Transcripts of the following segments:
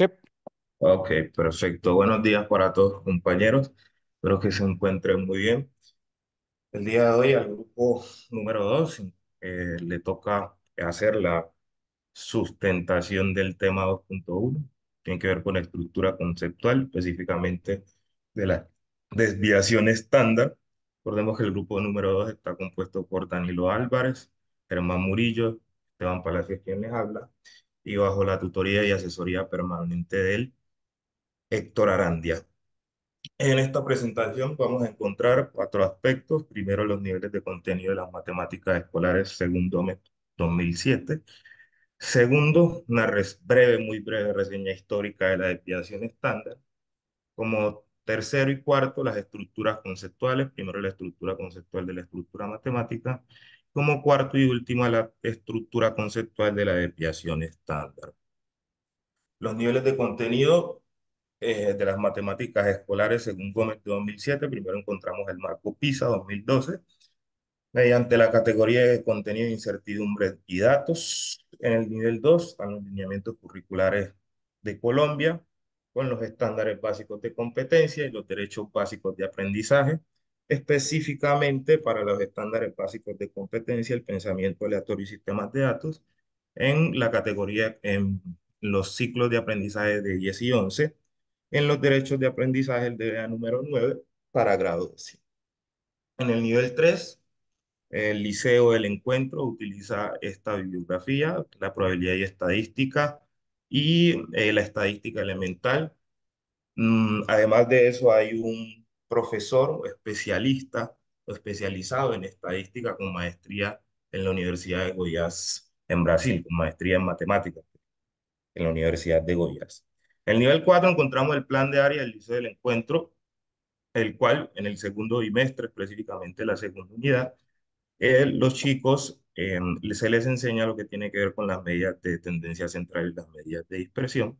Sí, Ok, perfecto. Buenos días para todos, compañeros. Espero que se encuentren muy bien. El día de hoy al grupo número 2 le toca hacer la sustentación del tema 2.1. Tiene que ver con la estructura conceptual, específicamente de la desviación estándar. Recordemos que el grupo número 2 está compuesto por Danilo Álvarez, Germán Murillo, Esteban Palacios, quien les habla, y bajo la tutoría y asesoría permanente de él Héctor Arandia. En esta presentación vamos a encontrar cuatro aspectos. Primero, los niveles de contenido de las matemáticas escolares segundo mes 2007. Segundo, una breve, muy breve reseña histórica de la desviación estándar. Como tercero y cuarto, las estructuras conceptuales. Primero, la estructura conceptual de la estructura matemática. Como cuarto y último, la estructura conceptual de la desviación estándar. Los niveles de contenido eh, de las matemáticas escolares según Gómez de 2007. Primero encontramos el marco PISA 2012, mediante la categoría de contenido, incertidumbre y datos. En el nivel 2 están los lineamientos curriculares de Colombia, con los estándares básicos de competencia y los derechos básicos de aprendizaje. Específicamente para los estándares básicos de competencia, el pensamiento aleatorio y sistemas de datos, en la categoría en los ciclos de aprendizaje de 10 y 11, en los derechos de aprendizaje el DBA número 9 para grado de En el nivel 3, el Liceo del Encuentro utiliza esta bibliografía, la probabilidad y estadística y eh, la estadística elemental. Mm, además de eso, hay un profesor especialista o especializado en estadística con maestría en la Universidad de Goiás en Brasil, con maestría en matemáticas en la Universidad de Goiás. En el nivel 4 encontramos el plan de área del Liceo del Encuentro, el cual en el segundo bimestre, específicamente la segunda unidad, eh, los chicos eh, se les enseña lo que tiene que ver con las medidas de tendencia central y las medidas de dispersión.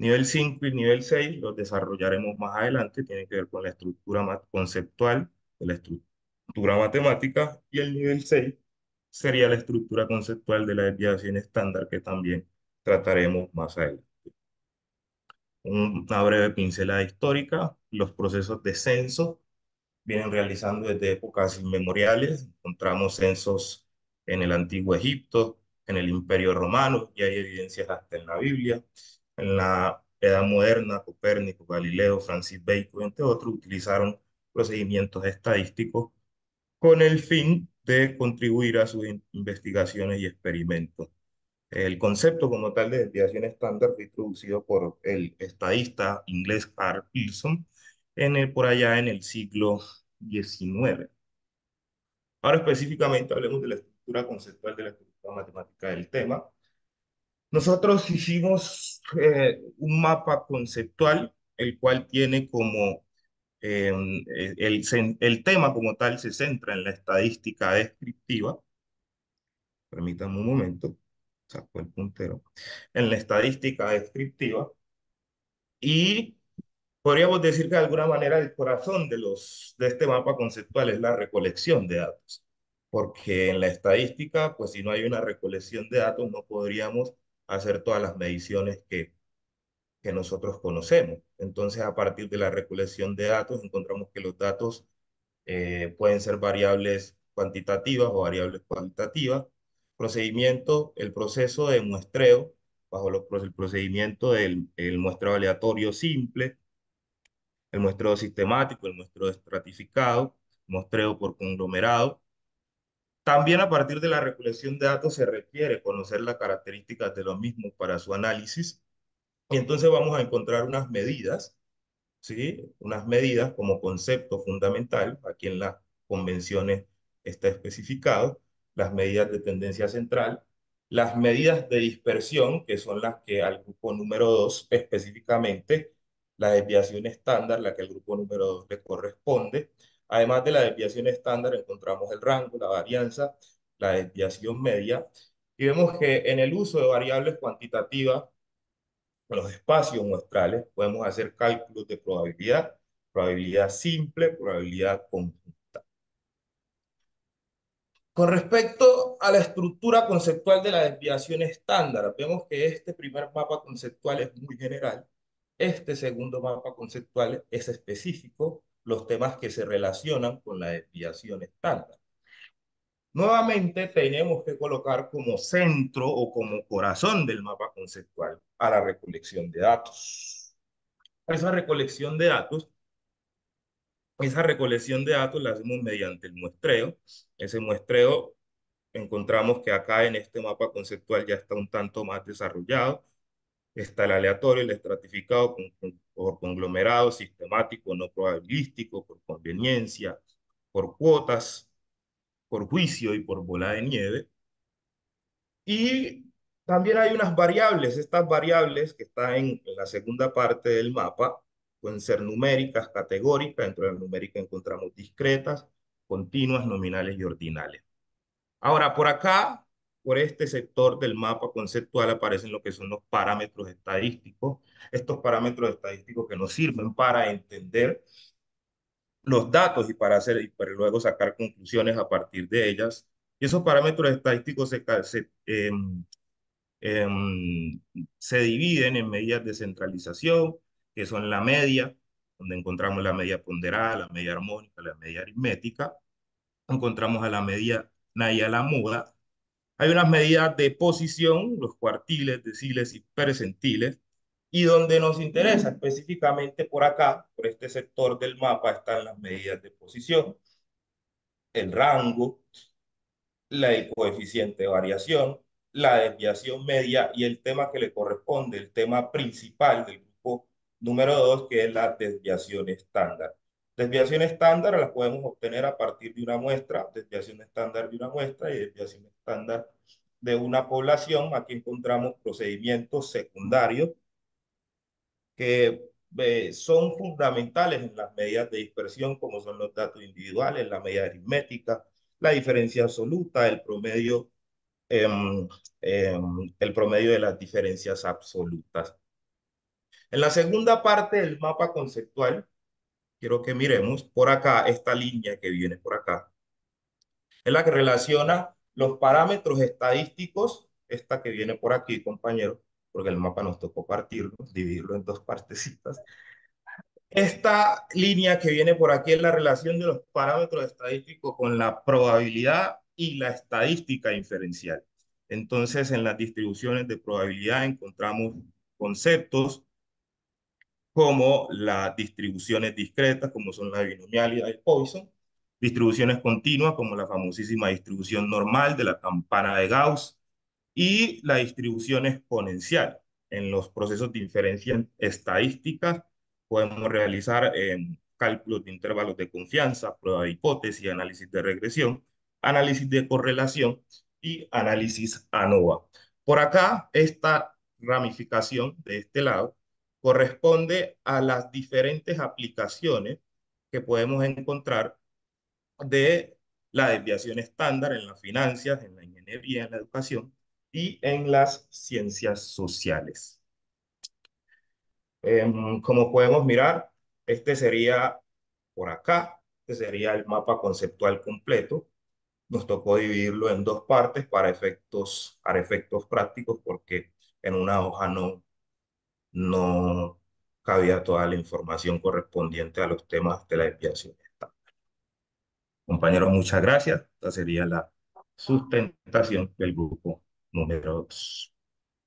Nivel 5 y nivel 6 los desarrollaremos más adelante, tiene que ver con la estructura conceptual de la estructura matemática y el nivel 6 sería la estructura conceptual de la desviación estándar que también trataremos más adelante una breve pincelada histórica. Los procesos de censo vienen realizando desde épocas inmemoriales. Encontramos censos en el Antiguo Egipto, en el Imperio Romano, y hay evidencias hasta en la Biblia. En la Edad Moderna, Copérnico, Galileo, Francis Bacon, entre otros, utilizaron procedimientos estadísticos con el fin de contribuir a sus investigaciones y experimentos. El concepto como tal de desviación estándar fue introducido por el estadista inglés Carl Pearson en el, por allá en el siglo XIX. Ahora específicamente hablemos de la estructura conceptual de la estructura matemática del tema. Nosotros hicimos eh, un mapa conceptual, el cual tiene como eh, el, el tema como tal se centra en la estadística descriptiva. Permítanme un momento sacó el puntero, en la estadística descriptiva. Y podríamos decir que de alguna manera el corazón de, los, de este mapa conceptual es la recolección de datos. Porque en la estadística, pues si no hay una recolección de datos, no podríamos hacer todas las mediciones que, que nosotros conocemos. Entonces, a partir de la recolección de datos, encontramos que los datos eh, pueden ser variables cuantitativas o variables cualitativas, procedimiento, el proceso de muestreo, bajo los, el procedimiento del el muestreo aleatorio simple, el muestreo sistemático, el muestreo estratificado, muestreo por conglomerado. También a partir de la recolección de datos se requiere conocer las características de los mismos para su análisis. Y entonces vamos a encontrar unas medidas, ¿sí? Unas medidas como concepto fundamental, aquí en las convenciones está especificado, las medidas de tendencia central, las medidas de dispersión, que son las que al grupo número 2 específicamente, la desviación estándar, la que al grupo número 2 le corresponde. Además de la desviación estándar, encontramos el rango, la varianza, la desviación media, y vemos que en el uso de variables cuantitativas, los espacios muestrales, podemos hacer cálculos de probabilidad, probabilidad simple, probabilidad conjunta. Con respecto a la estructura conceptual de la desviación estándar, vemos que este primer mapa conceptual es muy general. Este segundo mapa conceptual es específico, los temas que se relacionan con la desviación estándar. Nuevamente tenemos que colocar como centro o como corazón del mapa conceptual a la recolección de datos. Esa recolección de datos, esa recolección de datos la hacemos mediante el muestreo. Ese muestreo encontramos que acá en este mapa conceptual ya está un tanto más desarrollado. Está el aleatorio, el estratificado por conglomerado, sistemático, no probabilístico, por conveniencia, por cuotas, por juicio y por bola de nieve. Y también hay unas variables. Estas variables que están en, la segunda parte del mapa pueden ser numéricas, categóricas. Dentro de la numérica encontramos discretas, continuas, nominales y ordinales. Ahora, por acá, por este sector del mapa conceptual aparecen lo que son los parámetros estadísticos. Estos parámetros estadísticos que nos sirven para entender los datos y para, hacer, y para luego sacar conclusiones a partir de ellas. Y esos parámetros estadísticos se, se, em, em, se dividen en medidas de centralización, que son la media, donde encontramos la media ponderada, la media armónica, la media aritmética. Encontramos a la media y a la muda. Hay unas medidas de posición, los cuartiles, deciles y percentiles, y donde nos interesa específicamente por acá, por este sector del mapa, están las medidas de posición, el rango, la coeficiente de variación, la desviación media y el tema que le corresponde, el tema principal del grupo número 2, que es la desviación estándar. Desviación estándar las podemos obtener a partir de una muestra, desviación estándar de una muestra y desviación estándar de una población. Aquí encontramos procedimientos secundarios que eh, son fundamentales en las medidas de dispersión, como son los datos individuales, la medida aritmética, la diferencia absoluta, el promedio, em, em, el promedio de las diferencias absolutas. En la segunda parte del mapa conceptual, quiero que miremos por acá, esta línea que viene por acá, es la que relaciona los parámetros estadísticos, esta que viene por aquí, compañero, porque el mapa nos tocó partirlo, dividirlo en dos partecitas. Esta línea que viene por aquí es la relación de los parámetros estadísticos con la probabilidad y la estadística inferencial. Entonces, en las distribuciones de probabilidad encontramos conceptos como las distribuciones discretas, como son la binomialidad y Poisson, distribuciones continuas, como la famosísima distribución normal de la campana de Gauss, y la distribución exponencial. En los procesos de inferencia estadística podemos realizar eh, cálculos de intervalos de confianza, prueba de hipótesis, análisis de regresión, análisis de correlación y análisis ANOVA. Por acá, esta ramificación de este lado corresponde a las diferentes aplicaciones que podemos encontrar de la desviación estándar en las finanzas, en la ingeniería, en la educación y en las ciencias sociales. Em, como podemos mirar, este sería por acá, este sería el mapa conceptual completo. Nos tocó dividirlo en dos partes para efectos, para efectos prácticos porque en una hoja no, no cabía toda la información correspondiente a los temas de la desviación Compañeros, muchas gracias. Esta sería la sustentación del grupo número 2.